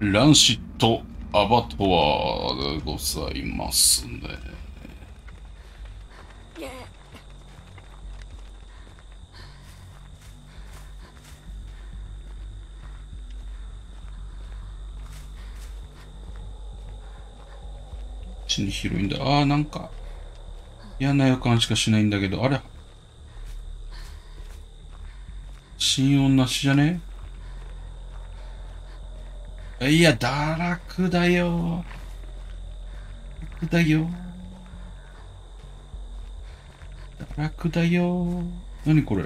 ランシットアバトワーでございますね。ちに広いんだ。ああ、なんか、嫌な予感しかしないんだけど、あれ心音なしじゃね？いや、堕落だよ。堕落だよ。堕落だよ。何これ？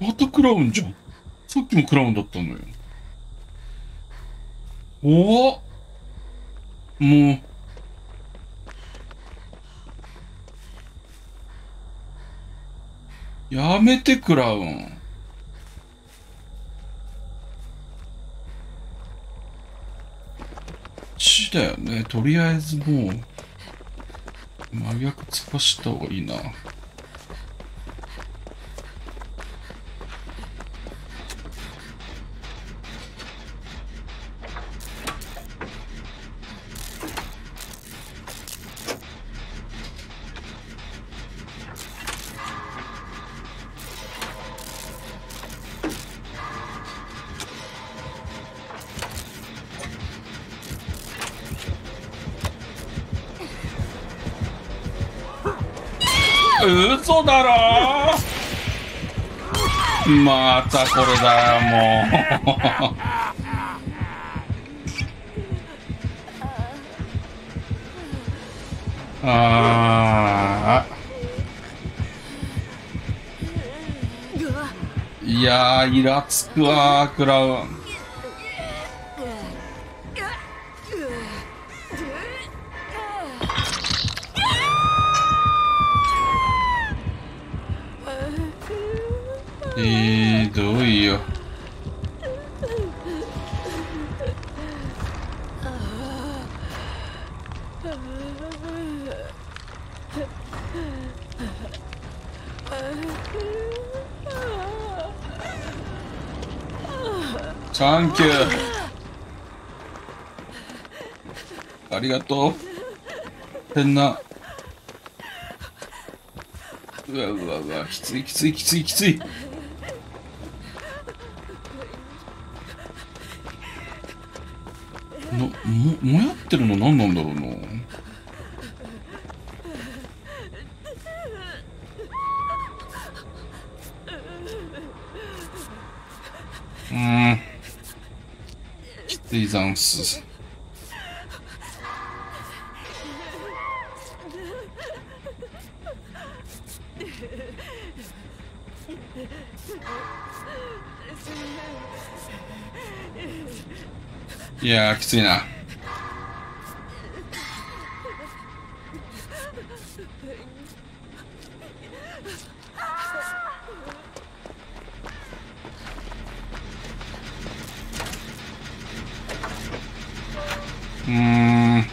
またクラウンじゃん。さっきもクラウンだったのよ。おおもう。やめてクラウン。ちだよね。とりあえずもう、真逆突かした方がいいな。嘘だろ？またこれだよもう。ああいやーイラつくわクラウン。サンキューありがとう。変な。うわうわうわ。きついきついきついきつい。ももやってるの何なんだろうなうん。きついざんす。いやーきついなうーん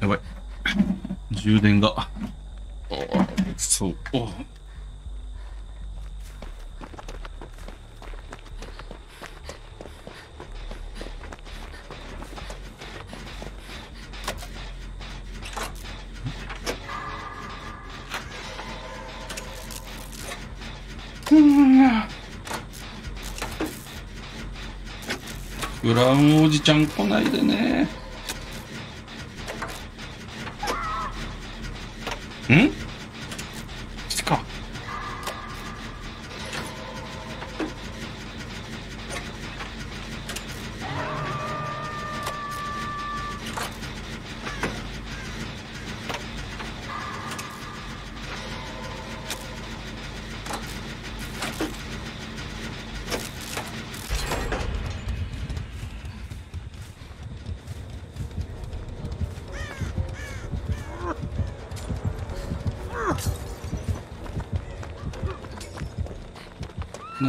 やばい充電があそうブラウンおじちゃん来ないでね。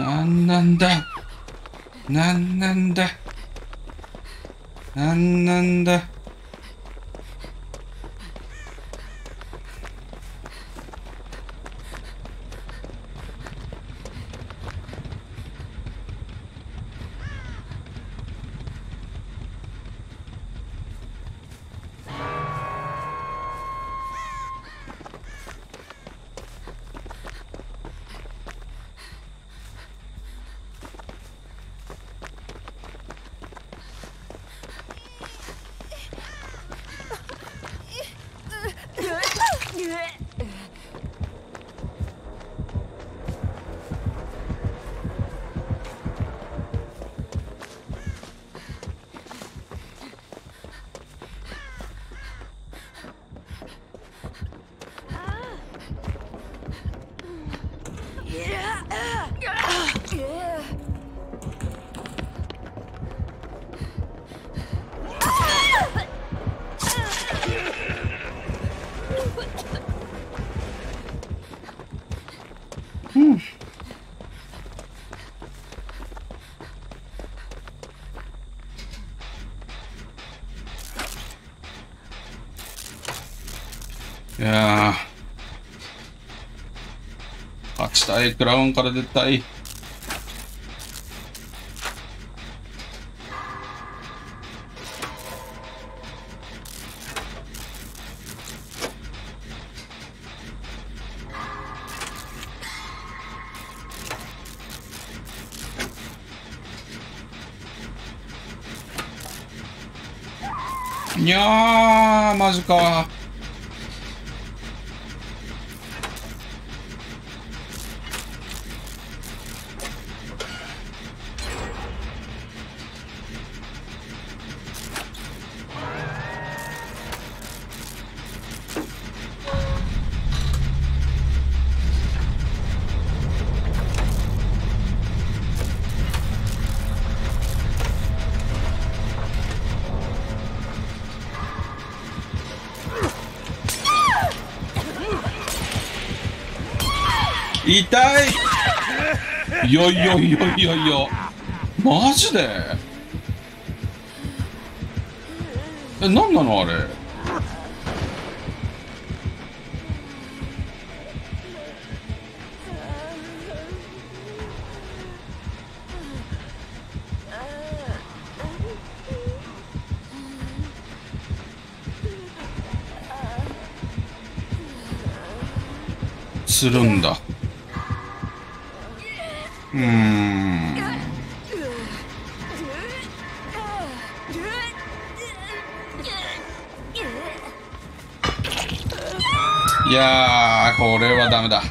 なんなんだ？なんなんだ？なんなんだ？たいクラウンから出たいいやーマジか。痛い。いやいやいやいやいや。マジで？え何なのあれ？するんだ。うん。いやこれはダメだ。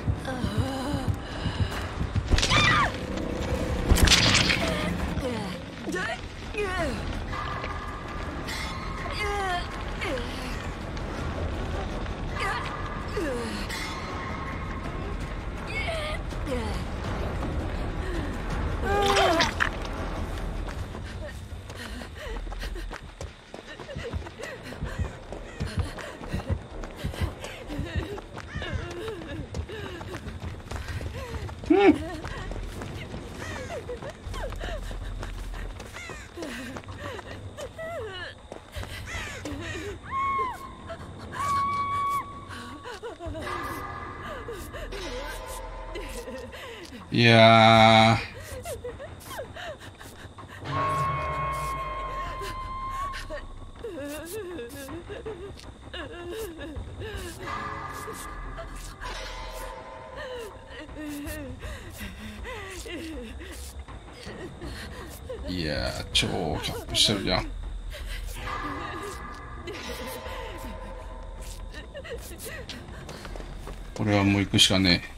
いやー。いやー超キャップしてるじゃん。これはもう行くしかねえ。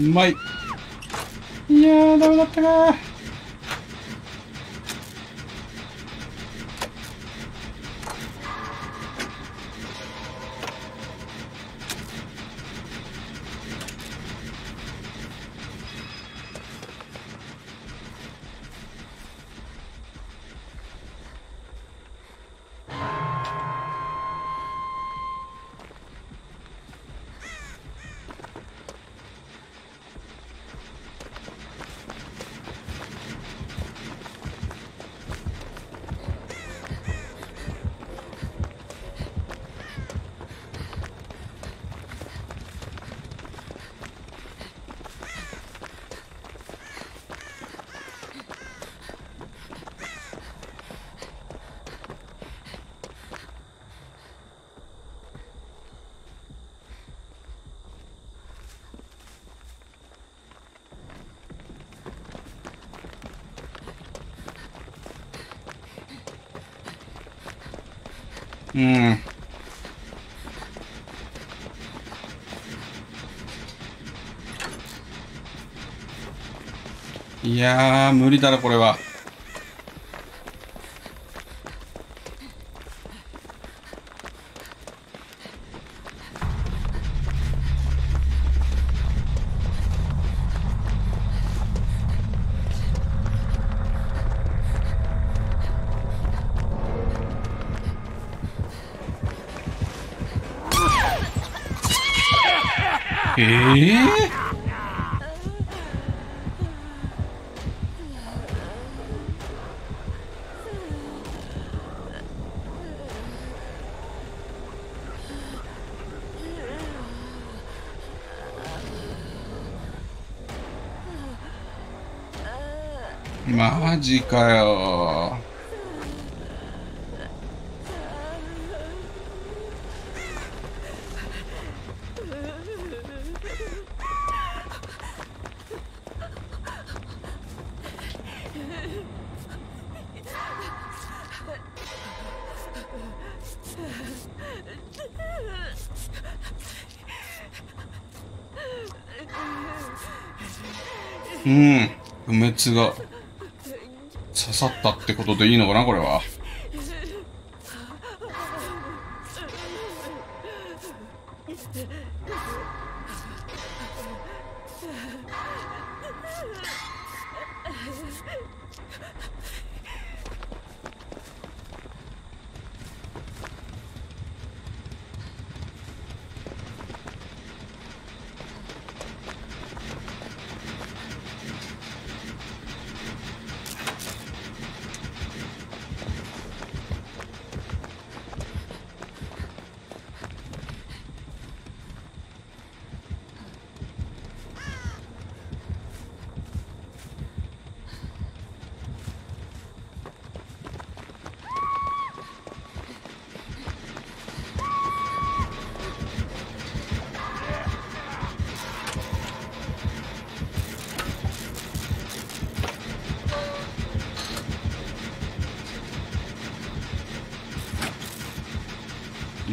うまい。いやーダメだったかうん。いや無理だなこれは。ええマジかようん。不滅が刺さったってことでいいのかなこれは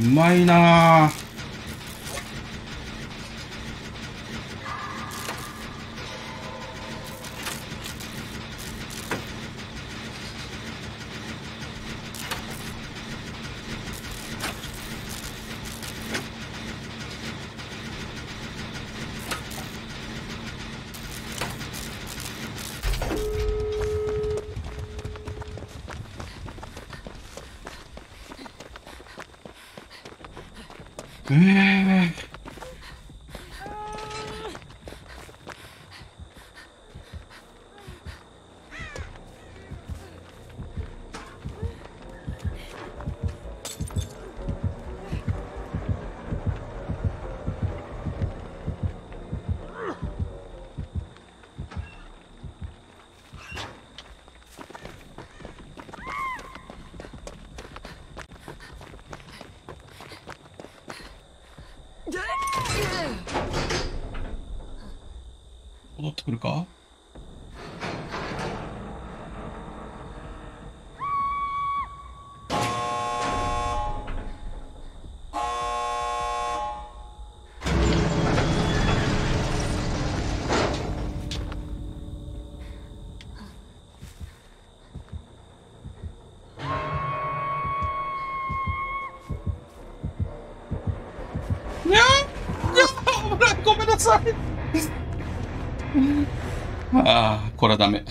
うまいなあえるかごめんなさい。ああ、これはダメ。